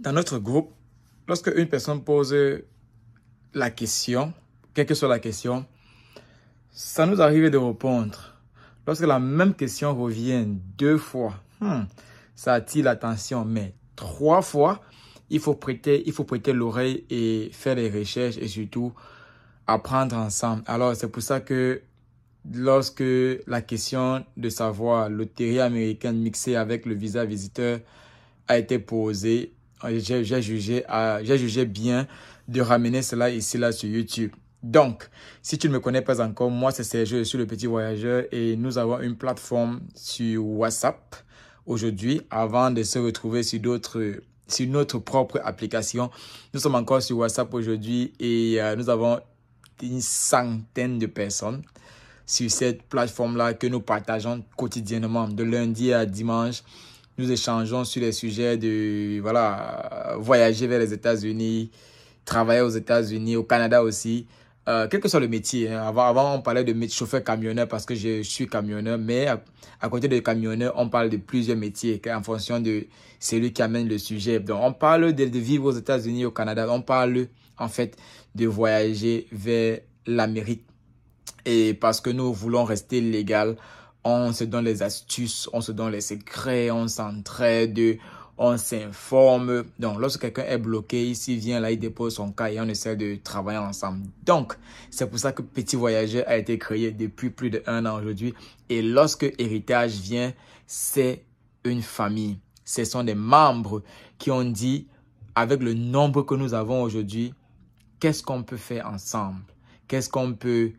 dans notre groupe, lorsque une personne pose la question, quelle que soit la question, ça nous arrive de répondre. Lorsque la même question revient deux fois, hmm, ça attire l'attention, mais trois fois, il faut prêter, il faut prêter l'oreille et faire les recherches et surtout apprendre ensemble. Alors, c'est pour ça que lorsque la question de savoir loterie américaine mixée avec le visa visiteur a été posée, j'ai jugé, j'ai jugé bien de ramener cela ici là sur YouTube. Donc, si tu ne me connais pas encore, moi c'est Sergio, je suis le petit voyageur et nous avons une plateforme sur WhatsApp aujourd'hui avant de se retrouver sur notre propre application. Nous sommes encore sur WhatsApp aujourd'hui et euh, nous avons une centaine de personnes sur cette plateforme-là que nous partageons quotidiennement, de lundi à dimanche. Nous échangeons sur les sujets de voilà voyager vers les États-Unis, travailler aux États-Unis, au Canada aussi. Euh, quel que soit le métier. Hein. Avant, avant, on parlait de chauffeur camionneur parce que je, suis camionneur, mais à, côté de camionneur, on parle de plusieurs métiers en fonction de celui qui amène le sujet. Donc, on parle de, de vivre aux États-Unis, au Canada. On parle en fait de voyager vers l'Amérique. Et parce que nous voulons rester légal, on se donne les astuces, on se donne les secrets, on s'entraide, on s'informe. Donc, lorsque quelqu'un est bloqué, ici vient là, il dépose son cas et on essaie de travailler ensemble. Donc, c'est pour ça que Petit Voyageur a été créé depuis plus d'un an aujourd'hui. Et lorsque Héritage vient, c'est une famille. Ce sont des membres qui ont dit, avec le nombre que nous avons aujourd'hui, qu'est-ce qu'on peut faire ensemble? Qu'est-ce qu'on peut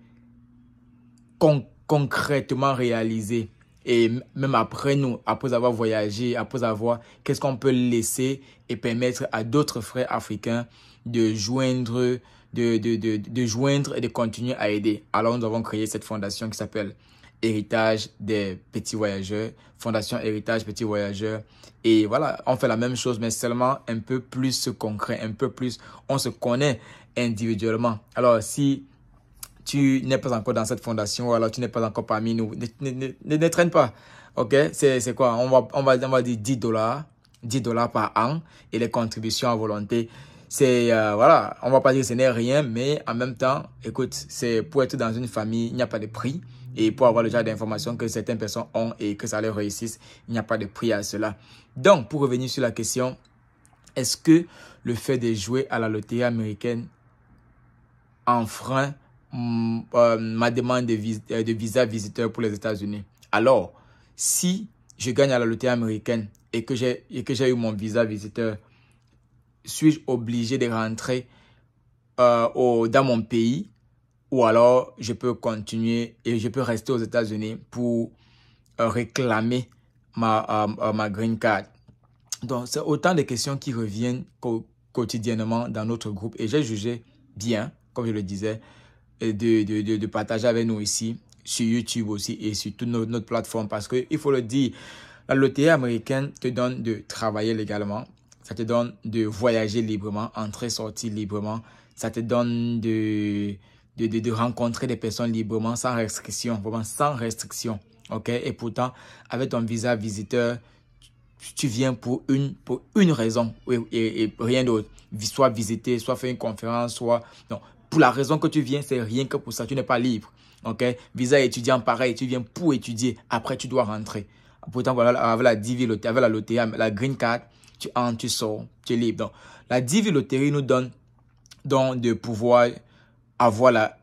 concrètement réaliser? Et même après nous, après avoir voyagé, après avoir, qu'est-ce qu'on peut laisser et permettre à d'autres frères africains de joindre, de, de, de, de joindre et de continuer à aider? Alors nous avons créé cette fondation qui s'appelle Héritage des petits voyageurs, Fondation Héritage Petits Voyageurs. Et voilà, on fait la même chose, mais seulement un peu plus concret, un peu plus, on se connaît individuellement. Alors, si tu n'es pas encore dans cette fondation ou alors tu n'es pas encore parmi nous, ne, ne, ne, traîne pas. OK? C'est quoi? On va, on, va, on va dire 10 dollars, 10 dollars par an et les contributions à volonté. C'est, euh, voilà, on va pas dire que ce n'est rien, mais en même temps, écoute, c'est pour être dans une famille, il n'y a pas de prix. Et pour avoir le genre d'informations que certaines personnes ont et que ça leur réussisse, il n'y a pas de prix à cela. Donc, pour revenir sur la question, est-ce que le fait de jouer à la loterie américaine enfreint ma demande de, euh, de visa visiteur pour les États-Unis. Alors, si je gagne à la loterie américaine et que j'ai eu mon visa visiteur, suis-je obligé de rentrer euh, au, dans mon pays ou alors je peux continuer et je peux rester aux États-Unis pour réclamer ma, ma green card? Donc, c'est autant de questions qui reviennent quotidiennement dans notre groupe et j'ai jugé bien comme je le disais, de, de, de, partager avec nous ici, sur YouTube aussi et sur toute notre, notre plateforme. Parce qu'il faut le dire, la loterie américaine te donne de travailler légalement, ça te donne de voyager librement, entrer, sortir librement, ça te donne de, de, de, rencontrer des personnes librement, sans restriction, vraiment sans restriction. OK? Et pourtant, avec ton visa visiteur, tu viens pour une, pour une raison et, et rien d'autre. Soit visiter, soit faire une conférence, soit... pour la raison que tu viens, c'est rien que pour ça. Tu n'es pas libre. OK? Visa étudiant, pareil. Tu viens pour étudier. Après, tu dois rentrer. Pourtant, voilà, avec la DV avec la loterie, la green card, tu entres, tu sors, tu es libre. Donc, la DV loterie nous donne donc de pouvoir avoir la,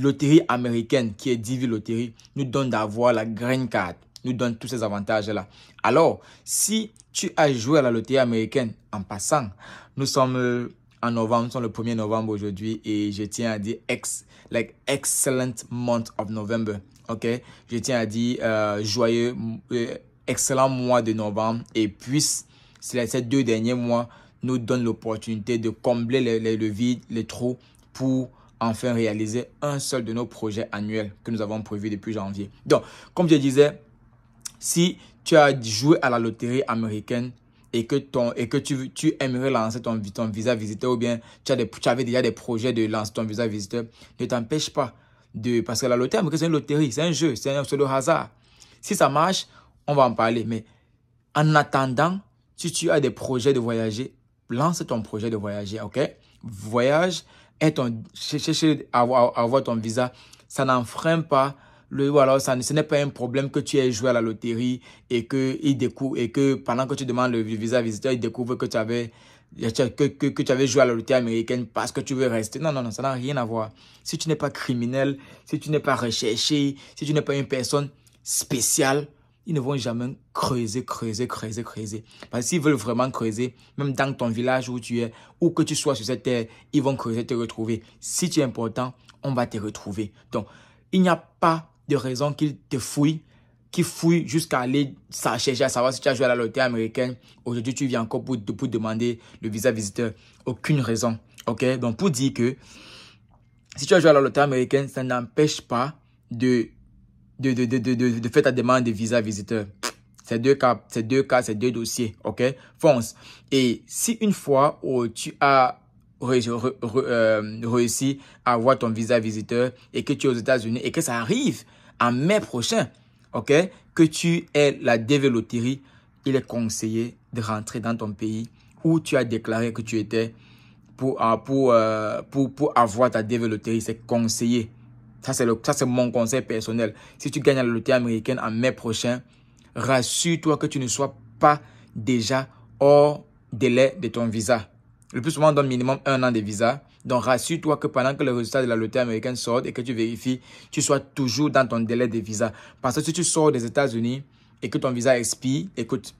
loterie américaine qui est DV loterie, nous donne d'avoir la green card, nous donne tous ces avantages-là. Alors, si tu as joué à la loterie américaine en passant, nous sommes euh, en novembre, nous sommes le 1er novembre aujourd'hui et je tiens à dire ex, like excellent month of November. OK? Je tiens à dire euh, joyeux, euh, excellent mois de novembre et puisse ces deux derniers mois nous donnent l'opportunité de combler les, les, le vide, les trous pour enfin réaliser un seul de nos projets annuels que nous avons prévus depuis janvier. Donc, comme je disais, si tu as joué à la loterie américaine, et que, ton, et que tu, tu aimerais lancer ton, ton visa visiteur ou bien tu, as des, tu avais déjà des projets de lancer ton visa visiteur, ne t'empêche pas de... Parce que la loterie, c'est une loterie, c'est un jeu, c'est le hasard. Si ça marche, on va en parler. Mais en attendant, si tu as des projets de voyager, lance ton projet de voyager, ok? Voyage, est ton, chercher à avoir, avoir ton visa, ça n'enfreint pas le voilà ça ce n'est pas un problème que tu aies joué à la loterie et que il découvre et que pendant que tu demandes le visa visiteur il découvre que tu avais que, que, que tu avais joué à la loterie américaine parce que tu veux rester. Non, non, non, ça n'a rien à voir. Si tu n'es pas criminel, si tu n'es pas recherché, si tu n'es pas une personne spéciale, ils ne vont jamais creuser, creuser, creuser, creuser. Parce qu'ils veulent vraiment creuser, même dans ton village où tu es, où que tu sois sur cette terre, ils vont creuser, te retrouver. Si tu es important, on va te retrouver. Donc, il n'y a pas de raison qu'ils te fouillent, qui fouillent jusqu'à aller chercher à savoir si tu as joué à la loterie américaine. Aujourd'hui, tu viens encore pour, demander le visa visiteur. Aucune raison. OK? Donc, pour dire que si tu as joué à la loterie américaine, ça n'empêche pas de, de, de, de, de, faire ta demande de visa visiteur. C'est deux cas, c'est deux cas, c'est deux dossiers, ok? Fonce. Et si une fois où tu as euh, réussi à avoir ton visa visiteur et que tu es aux États-Unis et que ça arrive en mai prochain, ok, que tu es la développerie, il est conseillé de rentrer dans ton pays où tu as déclaré que tu étais pour, euh, pour, euh, pour, pour avoir ta développerie. C'est conseillé. Ça, c'est mon conseil personnel. Si tu gagnes la loterie américaine en mai prochain, rassure-toi que tu ne sois pas déjà hors délai de ton visa. Le plus souvent, on donne minimum un an de visa. Donc, rassure-toi que pendant que le résultat de la loterie américaine sort et que tu vérifies, tu sois toujours dans ton délai de visa. Parce que si tu sors des États-Unis et que ton visa expire, écoute,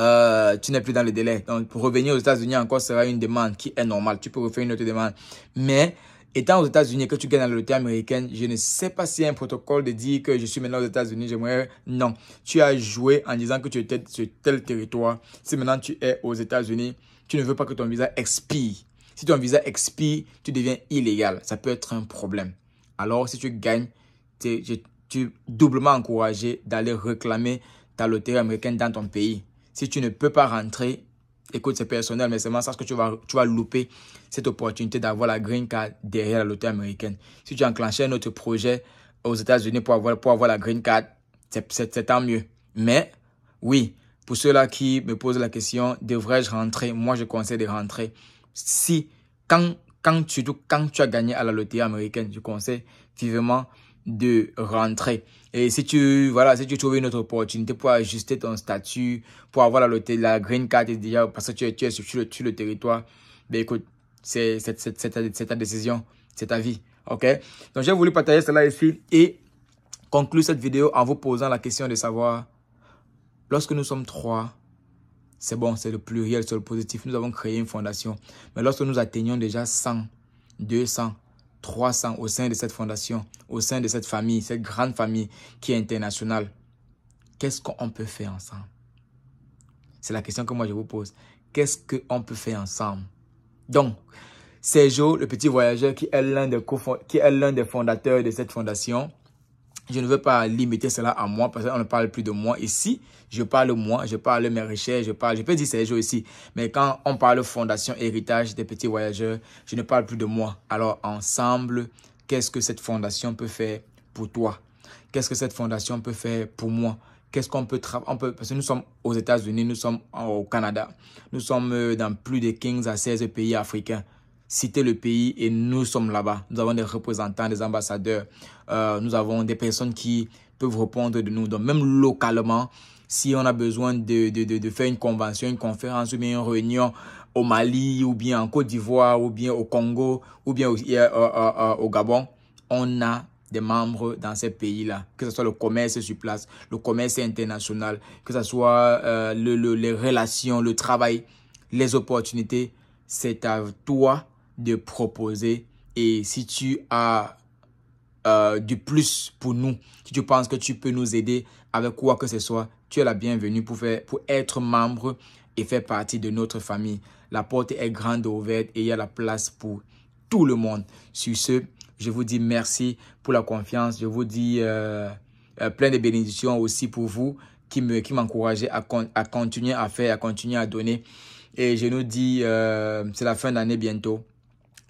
euh, tu n'es plus dans le délai. Donc, pour revenir aux États-Unis, encore sera une demande qui est normale. Tu peux refaire une autre demande. Mais, étant aux États-Unis et que tu gagnes la loterie américaine, je ne sais pas s'il y a un protocole de dire que je suis maintenant aux États-Unis, j'aimerais. Non. Tu as joué en disant que tu étais sur tel territoire. Si maintenant tu es aux États-Unis, tu ne veux pas que ton visa expire. Si ton visa expire, tu deviens illégal. Ça peut être un problème. Alors, si tu gagnes, tu es doublement encouragé d'aller réclamer ta loterie américaine dans ton pays. Si tu ne peux pas rentrer, écoute, c'est personnel, mais c'est vraiment ça que tu vas, tu vas louper cette opportunité d'avoir la green card derrière la loterie américaine. Si tu enclenches un autre projet aux États-Unis pour avoir, pour avoir la green card, c'est tant mieux. Mais, oui, pour ceux-là qui me posent la question, devrais-je rentrer? Moi, je conseille de rentrer. Si, quand, quand, surtout quand tu as gagné à la loterie américaine, je conseille vivement de rentrer. Et si tu, voilà, si tu trouves une autre opportunité pour ajuster ton statut, pour avoir la la green card déjà, parce que tu es, tu es sur, le, le territoire, ben écoute, c'est ta décision, c'est ta vie. OK? Donc, j'ai voulu partager cela ici et conclure cette vidéo en vous posant la question de savoir Lorsque nous sommes trois, c'est bon, c'est le pluriel, c'est le positif. Nous avons créé une fondation. Mais lorsque nous atteignons déjà 100, 200, 300 au sein de cette fondation, au sein de cette famille, cette grande famille qui est internationale, qu'est-ce qu'on peut faire ensemble? C'est la question que moi je vous pose. Qu'est-ce qu'on peut faire ensemble? Donc, Sergio, le petit voyageur qui est l'un des, qui est l'un des fondateurs de cette fondation, je ne veux pas limiter cela à moi parce qu'on ne parle plus de moi ici. Je parle moi, je parle mes recherches, je parle, je peux dire Sergio ici. Mais quand on parle fondation héritage des petits voyageurs, je ne parle plus de moi. Alors ensemble, qu'est-ce que cette fondation peut faire pour toi? Qu'est-ce que cette fondation peut faire pour moi? Qu'est-ce qu'on peut travailler? Parce que nous sommes aux États-Unis, nous sommes au Canada. Nous sommes euh, dans plus de 15 à 16 pays africains citer le pays et nous sommes là-bas. Nous avons des représentants, des ambassadeurs, euh, nous avons des personnes qui peuvent répondre de nous. Donc même localement, si on a besoin de, de, de, faire une convention, une conférence ou bien une réunion au Mali ou bien en Côte d'Ivoire ou bien au Congo ou bien au, euh, euh, Gabon, on a des membres dans ces pays-là, que ce soit le commerce sur place, le commerce international, que ce soit le, le, les relations, le travail, les opportunités, c'est à toi de proposer. Et si tu as euh, du plus pour nous, si tu penses que tu peux nous aider avec quoi que ce soit, tu es la bienvenue pour, faire, pour être membre et faire partie de notre famille. La porte est grande ouverte et il y a la place pour tout le monde. Sur ce, je vous dis merci pour la confiance. Je vous dis euh, euh, plein de bénédictions aussi pour vous qui me qui m'encouragez à, à continuer à faire, à continuer à donner. Et je nous dis, c'est la fin d'année bientôt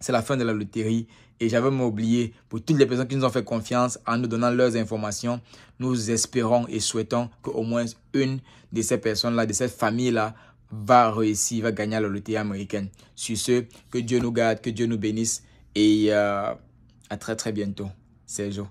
c'est la fin de la loterie. Et j'avais oublié, pour toutes les personnes qui nous ont fait confiance en nous donnant leurs informations, nous espérons et souhaitons qu'au moins une de ces personnes-là, de cette famille-là, va réussir, va gagner la loterie américaine. Sur ce, que Dieu nous garde, que Dieu nous bénisse et euh, à très très bientôt. Sergio.